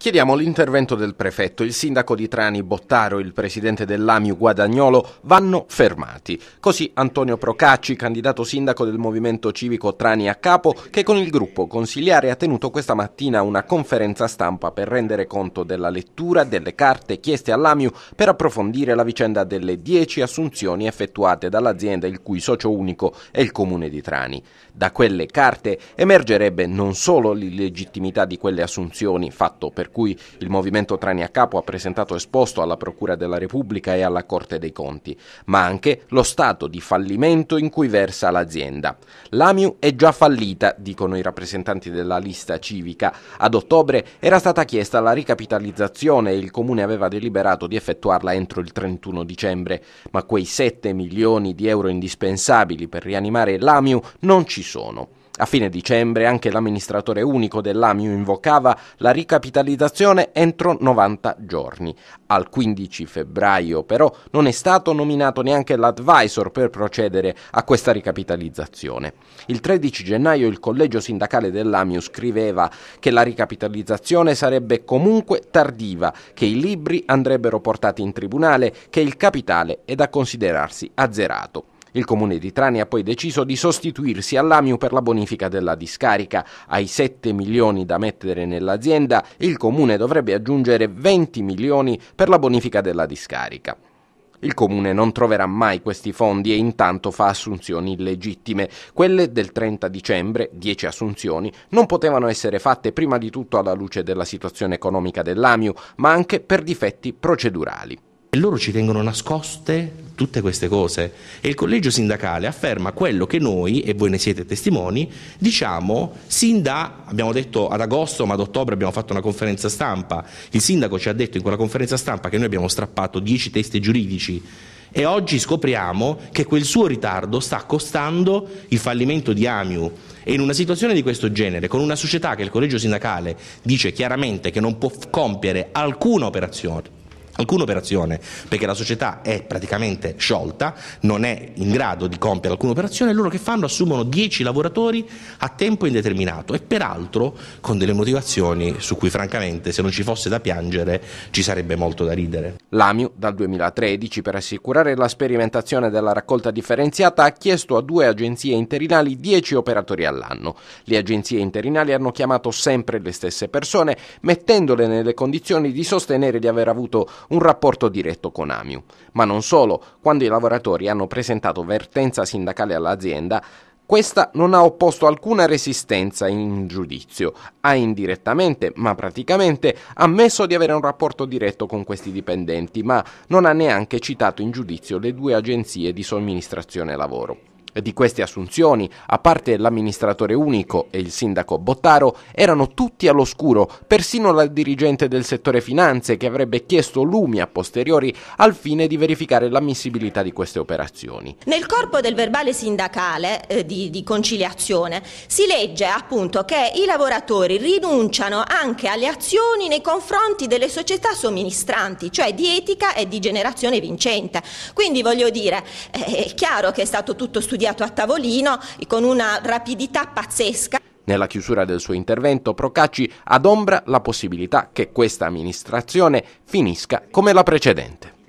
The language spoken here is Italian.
Chiediamo l'intervento del prefetto. Il sindaco di Trani Bottaro e il presidente dell'Amiu Guadagnolo vanno fermati. Così Antonio Procacci, candidato sindaco del movimento civico Trani a capo, che con il gruppo consigliare ha tenuto questa mattina una conferenza stampa per rendere conto della lettura delle carte chieste all'Amiu per approfondire la vicenda delle dieci assunzioni effettuate dall'azienda il cui socio unico è il comune di Trani. Da quelle carte emergerebbe non solo l'illegittimità di quelle assunzioni fatto per cui il movimento Trani a Capo ha presentato esposto alla Procura della Repubblica e alla Corte dei Conti, ma anche lo stato di fallimento in cui versa l'azienda. L'Amiu è già fallita, dicono i rappresentanti della lista civica. Ad ottobre era stata chiesta la ricapitalizzazione e il Comune aveva deliberato di effettuarla entro il 31 dicembre, ma quei 7 milioni di euro indispensabili per rianimare l'Amiu non ci sono. A fine dicembre anche l'amministratore unico dell'AMIU invocava la ricapitalizzazione entro 90 giorni. Al 15 febbraio però non è stato nominato neanche l'advisor per procedere a questa ricapitalizzazione. Il 13 gennaio il collegio sindacale dell'AMIU scriveva che la ricapitalizzazione sarebbe comunque tardiva, che i libri andrebbero portati in tribunale, che il capitale è da considerarsi azzerato. Il comune di Trani ha poi deciso di sostituirsi all'Amiu per la bonifica della discarica. Ai 7 milioni da mettere nell'azienda, il comune dovrebbe aggiungere 20 milioni per la bonifica della discarica. Il comune non troverà mai questi fondi e intanto fa assunzioni illegittime. Quelle del 30 dicembre, 10 assunzioni, non potevano essere fatte prima di tutto alla luce della situazione economica dell'Amiu, ma anche per difetti procedurali. E loro ci tengono nascoste tutte queste cose. E il collegio sindacale afferma quello che noi, e voi ne siete testimoni, diciamo sin da, abbiamo detto ad agosto ma ad ottobre abbiamo fatto una conferenza stampa, il sindaco ci ha detto in quella conferenza stampa che noi abbiamo strappato dieci testi giuridici. E oggi scopriamo che quel suo ritardo sta costando il fallimento di Amiu. E in una situazione di questo genere, con una società che il collegio sindacale dice chiaramente che non può compiere alcuna operazione, alcuna operazione perché la società è praticamente sciolta, non è in grado di compiere alcuna operazione, loro che fanno? Assumono 10 lavoratori a tempo indeterminato e peraltro con delle motivazioni su cui francamente se non ci fosse da piangere ci sarebbe molto da ridere. L'AMIU dal 2013 per assicurare la sperimentazione della raccolta differenziata ha chiesto a due agenzie interinali 10 operatori all'anno. Le agenzie interinali hanno chiamato sempre le stesse persone mettendole nelle condizioni di sostenere di aver avuto un rapporto diretto con Amiu. Ma non solo, quando i lavoratori hanno presentato vertenza sindacale all'azienda, questa non ha opposto alcuna resistenza in giudizio, ha indirettamente, ma praticamente, ammesso di avere un rapporto diretto con questi dipendenti, ma non ha neanche citato in giudizio le due agenzie di somministrazione lavoro. Di queste assunzioni, a parte l'amministratore unico e il sindaco Bottaro, erano tutti all'oscuro, persino la dirigente del settore finanze che avrebbe chiesto lumi a posteriori al fine di verificare l'ammissibilità di queste operazioni. Nel corpo del verbale sindacale eh, di, di conciliazione si legge appunto che i lavoratori rinunciano anche alle azioni nei confronti delle società somministranti, cioè di etica e di generazione vincente. Quindi voglio dire, eh, è chiaro che è stato tutto studiato studiato a tavolino con una rapidità pazzesca. Nella chiusura del suo intervento, Procacci adombra la possibilità che questa amministrazione finisca come la precedente.